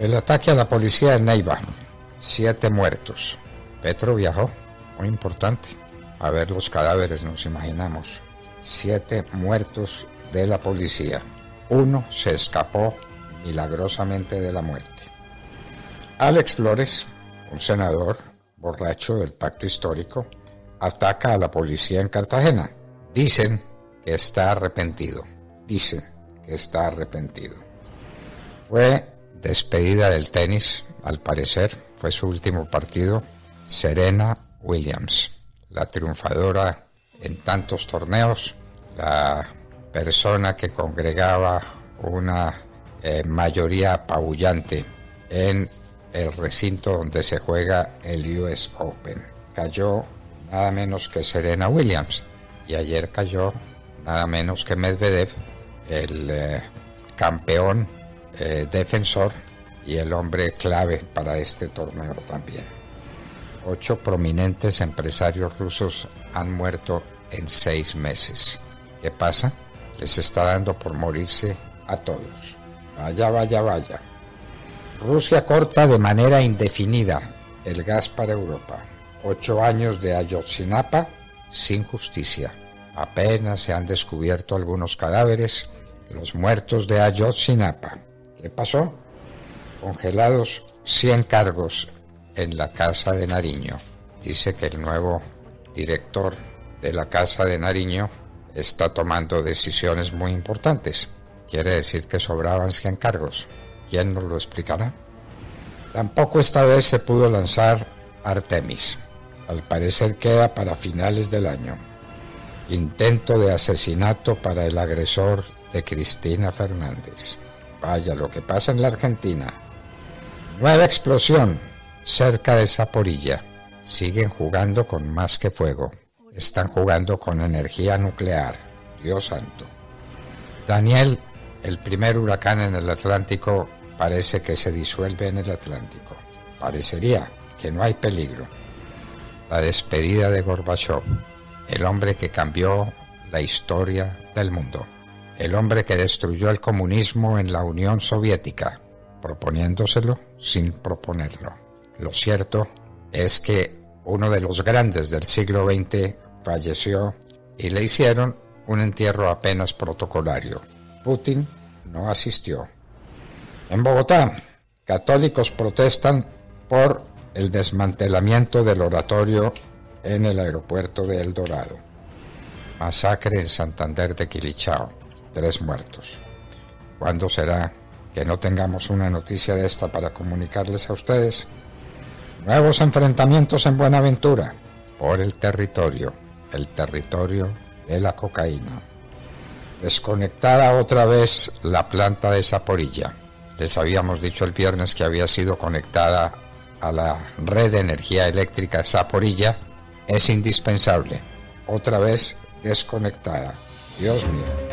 El ataque a la policía en Neiva. Siete muertos. Petro viajó, muy importante. A ver los cadáveres, nos imaginamos. Siete muertos de la policía. Uno se escapó milagrosamente de la muerte. Alex Flores, un senador borracho del pacto histórico, ataca a la policía en Cartagena. Dicen que está arrepentido. Dicen que está arrepentido. Fue despedida del tenis, al parecer, fue su último partido. Serena Williams, la triunfadora en tantos torneos, la persona que congregaba una eh, mayoría apabullante en el recinto donde se juega el US Open. Cayó nada menos que Serena Williams y ayer cayó nada menos que Medvedev, el eh, campeón eh, defensor y el hombre clave para este torneo también. Ocho prominentes empresarios rusos han muerto en seis meses. ¿Qué pasa? Les está dando por morirse a todos. Vaya, vaya, vaya. Rusia corta de manera indefinida el gas para Europa. Ocho años de Ayotzinapa sin justicia. Apenas se han descubierto algunos cadáveres, los muertos de Ayotzinapa. ¿Qué pasó? Congelados 100 cargos en la Casa de Nariño. Dice que el nuevo director de la Casa de Nariño está tomando decisiones muy importantes. Quiere decir que sobraban 100 cargos. ¿Quién nos lo explicará? Tampoco esta vez se pudo lanzar Artemis. Al parecer queda para finales del año. Intento de asesinato para el agresor de Cristina Fernández. Vaya lo que pasa en la Argentina. Nueva explosión cerca de Zaporilla. Siguen jugando con más que fuego. Están jugando con energía nuclear. Dios santo. Daniel el primer huracán en el Atlántico parece que se disuelve en el Atlántico. Parecería que no hay peligro. La despedida de Gorbachev, el hombre que cambió la historia del mundo, el hombre que destruyó el comunismo en la Unión Soviética, proponiéndoselo sin proponerlo. Lo cierto es que uno de los grandes del siglo XX falleció y le hicieron un entierro apenas protocolario Putin no asistió. En Bogotá, católicos protestan por el desmantelamiento del oratorio en el aeropuerto de El Dorado. Masacre en Santander de Quilichao, tres muertos. ¿Cuándo será que no tengamos una noticia de esta para comunicarles a ustedes? Nuevos enfrentamientos en Buenaventura por el territorio, el territorio de la cocaína. Desconectada otra vez la planta de Zaporilla. Les habíamos dicho el viernes que había sido conectada a la red de energía eléctrica Zaporilla. Es indispensable. Otra vez desconectada. Dios mío.